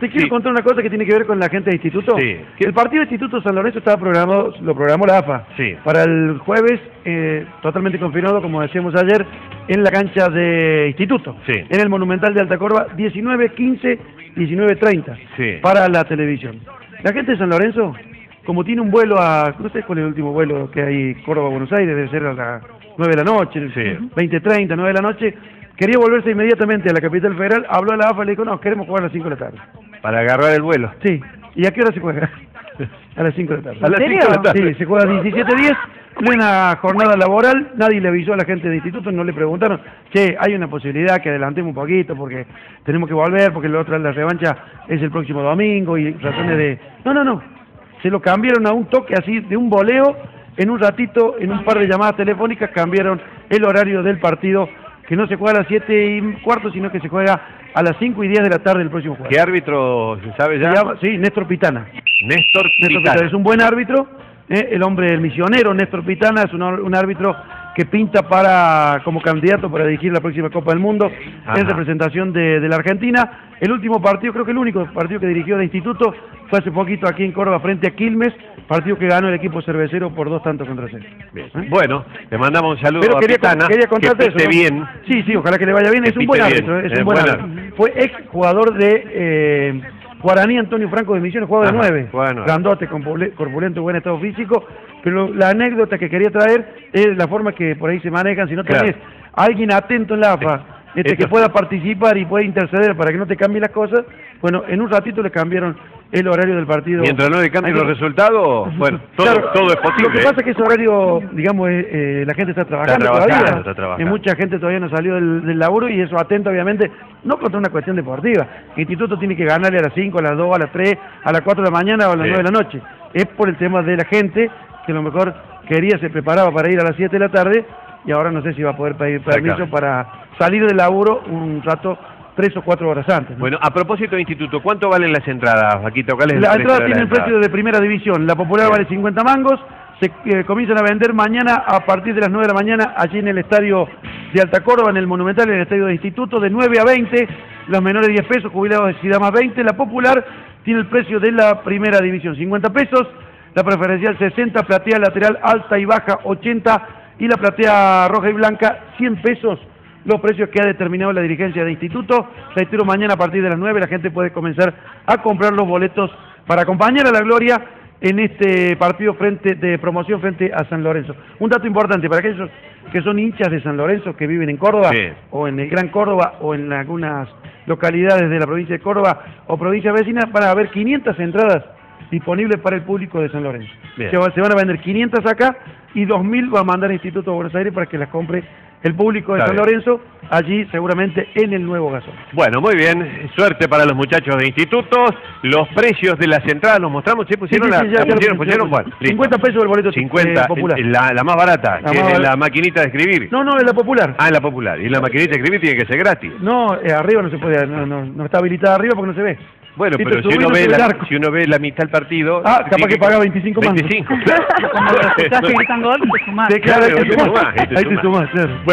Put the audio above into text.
Te quiero Sí. contar una cosa que tiene que ver con la gente de instituto. Sí. El partido de Instituto San Lorenzo estaba programado, lo programó la AFA, Sí. para el jueves, eh, totalmente confirmado, como decíamos ayer, en la cancha de Instituto, Sí. en el Monumental de Alta Corva, 19, 15, 19, 30, Sí. para la televisión. La gente de San Lorenzo, como tiene un vuelo a, no sé cuál es el último vuelo que hay Córdoba-Buenos Aires, debe ser a las 9 de la noche, Sí. 20, 30, 9 de la noche, quería volverse inmediatamente a la capital federal, habló a la AFA y le dijo, no, queremos jugar a las 5 de la tarde. Para agarrar el vuelo. Sí. ¿Y a qué hora se juega? A las 5 de la tarde. A las ¿En cinco de la tarde. Sí, se juega a 17.10, plena jornada laboral, nadie le avisó a la gente de instituto, no le preguntaron, che, hay una posibilidad que adelantemos un poquito porque tenemos que volver, porque la otra, la revancha es el próximo domingo y razones de... No, no, no, se lo cambiaron a un toque así, de un voleo, en un ratito, en un par de llamadas telefónicas, cambiaron el horario del partido, que no se juega a las 7 y cuarto, sino que se juega a las 5 y 10 de la tarde del próximo jueves. ¿Qué árbitro se sabe Se ya? llama- sí, Néstor Pitana. Néstor Néstor Pitana. Es un buen árbitro, ¿eh? el hombre el misionero Néstor Pitana es un, árbitro que pinta para como candidato para dirigir la próxima Copa del Mundo Ajá. en representación de, de la Argentina. El último partido, creo que el único partido que dirigió de instituto fue hace poquito aquí en Córdoba frente a Quilmes, partido que ganó el equipo cervecero por dos tantos contra cero. ¿Eh? Bueno, le mandamos un saludo Pero a quería, Pitana. quería contarte que eso. esté ¿no? bien. Sí, sí, ojalá que le vaya bien. Que Es un buen pite árbitro, es Es un buen árbitro. Fue ex jugador de eh, Guaraní Antonio Franco de Misiones, jugador de Ajá, nueve. de nueve. Grandote, corpulento, buen estado físico. Pero la anécdota que quería traer es la forma que por ahí se manejan. Si no Claro. tenés alguien atento en la AFA, este, que pueda participar y pueda interceder para que no te cambien las cosas, bueno, en un ratito le cambiaron el horario del partido. Mientras no le cambien los resultados, bueno, todo, Claro, todo es posible. Lo que pasa es que ese horario, digamos, eh, eh, la gente está trabajando, trabajando, todavía. está trabajando. Y mucha gente todavía no salió del, del laburo y eso atenta, obviamente, no contra una cuestión deportiva. El instituto tiene que ganarle a las 5, a las 2, a las 3, a las 4 de la mañana o a las Sí. 9 de la noche. Es por el tema de la gente que a lo mejor quería, se preparaba para ir a las 7 de la tarde y ahora no sé si va a poder pedir permiso para salir del laburo un rato, tres o cuatro horas antes. ¿no? Bueno, a propósito de instituto, ¿cuánto valen las entradas, Vaquito? ¿Cuál es el La entrada tiene el precio de primera división. La popular vale 50 mangos. Se eh, comienzan a vender mañana a partir de las 9 de la mañana allí en el estadio de Alta Córdoba, en el Monumental, en el estadio de Instituto, de 9 a 20. Los menores 10 pesos, jubilados de Sidama 20. La popular tiene el precio de la primera división, 50 pesos. La preferencial 60, platea lateral alta y baja 80 y la platea roja y blanca 100 pesos los precios que ha determinado la dirigencia de instituto. Reitero, mañana a partir de las 9 la gente puede comenzar a comprar los boletos para acompañar a la Gloria en este partido frente de promoción frente a San Lorenzo. Un dato importante para aquellos que son hinchas de San Lorenzo, que viven en Córdoba, Sí. o en el Gran Córdoba, o en algunas localidades de la provincia de Córdoba, o provincias vecinas, van a haber 500 entradas disponibles para el público de San Lorenzo. Se, se van a vender 500 acá y 2.000 va a mandar al Instituto de Buenos Aires para que las compre el público de Está San bien. Lorenzo, allí seguramente en el nuevo gasón. Bueno, muy bien. Suerte para los muchachos de institutos. Los precios de las entradas los mostramos. ¿Sí pusieron Sí, sí, la, sí, ya- la ya lo pusieron? pusieron? listo. 50 pesos el boleto 50, eh, popular. La, la más barata, La que más es la maquinita de escribir. No, no, es la popular. Ah, la popular. Y la maquinita de escribir tiene que ser gratis. No, eh, arriba no se puede, no, no, no está habilitada arriba porque no se ve. Bueno, Si te pero si uno, no ve la, arco. si uno ve la mitad del partido... Ah, capaz tiene que paga 25 mangos. 25, claro. Cuando lo escuchás que gritan gol, te sumás. Sí, claro, ahí Claro, te sumás. ahí te sumás, claro.